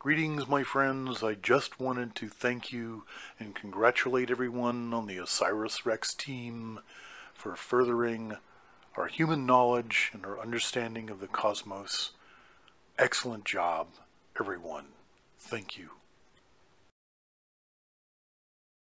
Greetings, my friends. I just wanted to thank you and congratulate everyone on the Osiris Rex team for furthering our human knowledge and our understanding of the cosmos. Excellent job, everyone. Thank you.